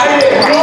아예